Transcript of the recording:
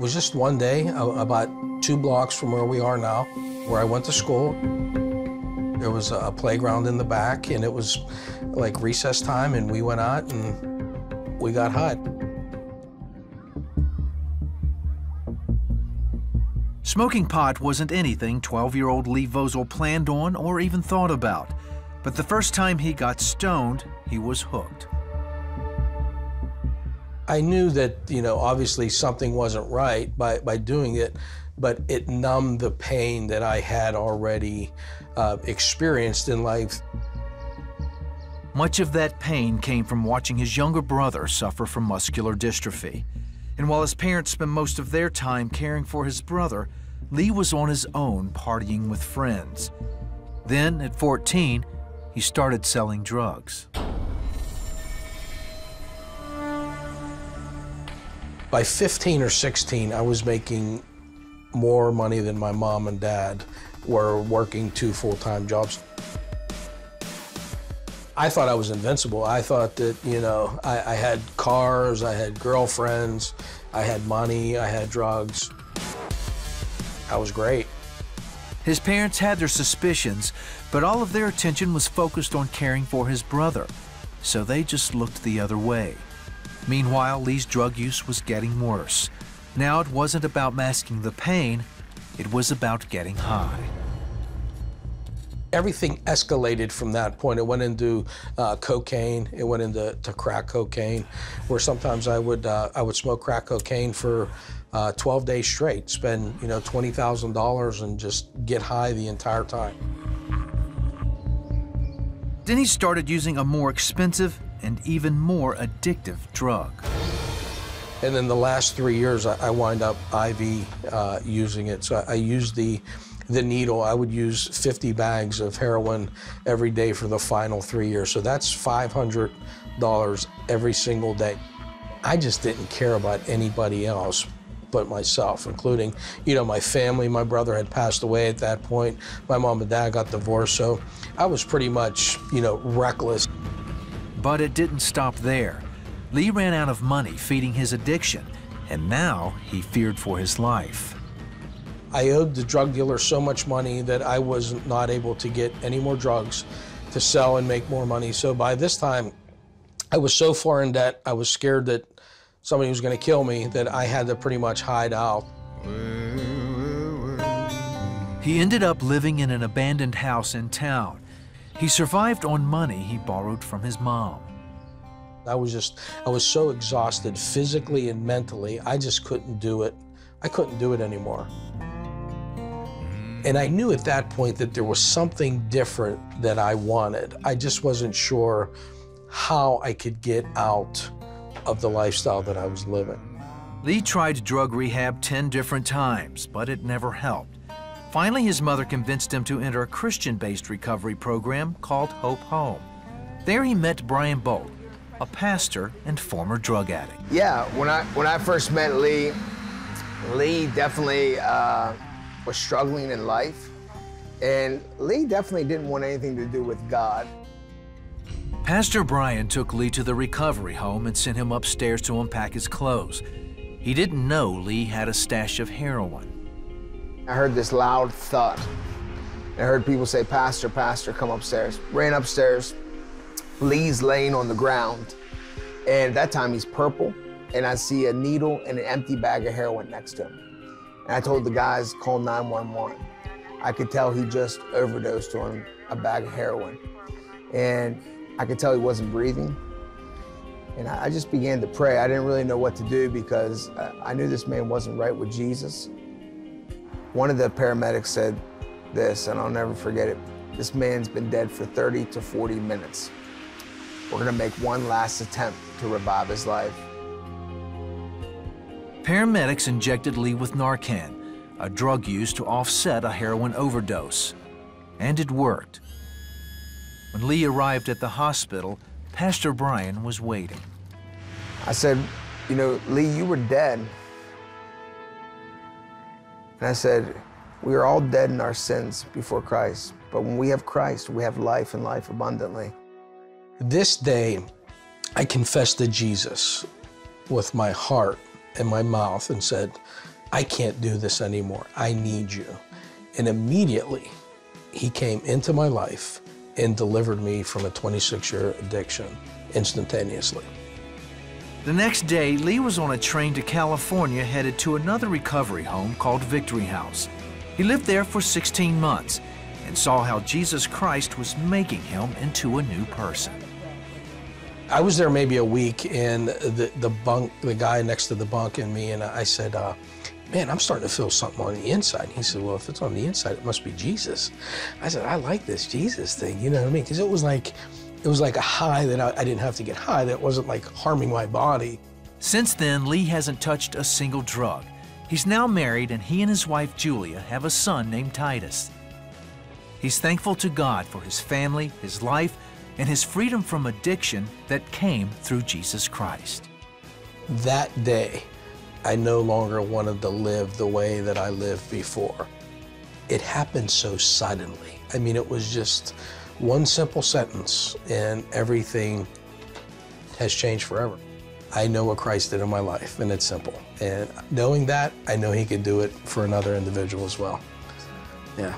was just one day, about two blocks from where we are now, where I went to school. There was a playground in the back, and it was like recess time, and we went out and we got hot. Smoking pot wasn't anything 12-year-old Lee Vozel planned on or even thought about. But the first time he got stoned, he was hooked. I knew that, you know, obviously something wasn't right by, by doing it, but it numbed the pain that I had already uh, experienced in life. Much of that pain came from watching his younger brother suffer from muscular dystrophy. And while his parents spent most of their time caring for his brother, Lee was on his own partying with friends. Then, at 14, he started selling drugs. By 15 or 16, I was making more money than my mom and dad were working two full-time jobs. I thought I was invincible. I thought that, you know, I, I, had cars, I had girlfriends, I had money, I had drugs. I was great. His parents had their suspicions, but all of their attention was focused on caring for his brother, so they just looked the other way. Meanwhile, Lee's drug use was getting worse. Now it wasn't about masking the pain, it was about getting high. Everything escalated from that point. It went into uh, cocaine. It went into to crack cocaine, where sometimes I would uh, I would smoke crack cocaine for uh, 12 days straight, spend you know twenty thousand dollars, and just get high the entire time. Then he started using a more expensive and even more addictive drug. And then the last three years, I, I wind up IV uh, using it. So I, I used the the needle. I would use 50 bags of heroin every day for the final three years. So that's $500 every single day. I just didn't care about anybody else but myself, including, you know, my family. My brother had passed away at that point. My mom and dad got divorced. So I was pretty much, you know, reckless. But it didn't stop there. Lee ran out of money feeding his addiction, and now he feared for his life. I owed the drug dealer so much money that I was not able to get any more drugs to sell and make more money. So by this time, I was so far in debt, I was scared that somebody was going to kill me that I had to pretty much hide out. He ended up living in an abandoned house in town. He survived on money he borrowed from his mom. I was just, I was so exhausted physically and mentally, I just couldn't do it. I couldn't do it anymore. And I knew at that point that there was something different that I wanted. I just wasn't sure how I could get out of the lifestyle that I was living. Lee tried drug rehab 10 different times, but it never helped. Finally, his mother convinced him to enter a Christian-based recovery program called Hope Home. There he met Brian Bolt, a pastor and former drug addict. Yeah, when I, when I first met Lee, Lee definitely uh, was struggling in life. And Lee definitely didn't want anything to do with God. Pastor Brian took Lee to the recovery home and sent him upstairs to unpack his clothes. He didn't know Lee had a stash of heroin. I heard this loud thud. I heard people say, Pastor, Pastor, come upstairs. Ran upstairs. Lee's laying on the ground. And at that time, he's purple. And I see a needle and an empty bag of heroin next to him. And I told the guys, call 911. I could tell he just overdosed on a bag of heroin. And I could tell he wasn't breathing. And I just began to pray. I didn't really know what to do because uh, I knew this man wasn't right with Jesus. One of the paramedics said this, and I'll never forget it. This man's been dead for 30 to 40 minutes. We're gonna make one last attempt to revive his life. Paramedics injected Lee with Narcan, a drug used to offset a heroin overdose. And it worked. When Lee arrived at the hospital, Pastor Brian was waiting. I said, you know, Lee, you were dead. And I said, we are all dead in our sins before Christ. But when we have Christ, we have life and life abundantly. This day, I confessed to Jesus with my heart and my mouth and said, I can't do this anymore. I need you. And immediately, he came into my life and delivered me from a 26 year addiction instantaneously. The next day, Lee was on a train to California headed to another recovery home called Victory House. He lived there for 16 months and saw how Jesus Christ was making him into a new person. I was there maybe a week, and the, the bunk, the guy next to the bunk, and me, and I said, uh, "Man, I'm starting to feel something on the inside." And He said, "Well, if it's on the inside, it must be Jesus." I said, "I like this Jesus thing," you know what I mean? Because it was like, it was like a high that I, I didn't have to get high. That wasn't like harming my body. Since then, Lee hasn't touched a single drug. He's now married, and he and his wife Julia have a son named Titus. He's thankful to God for his family, his life, and his freedom from addiction that came through Jesus Christ. That day, I no longer wanted to live the way that I lived before. It happened so suddenly. I mean, it was just one simple sentence, and everything has changed forever. I know what Christ did in my life, and it's simple. And knowing that, I know He could do it for another individual as well. Yeah.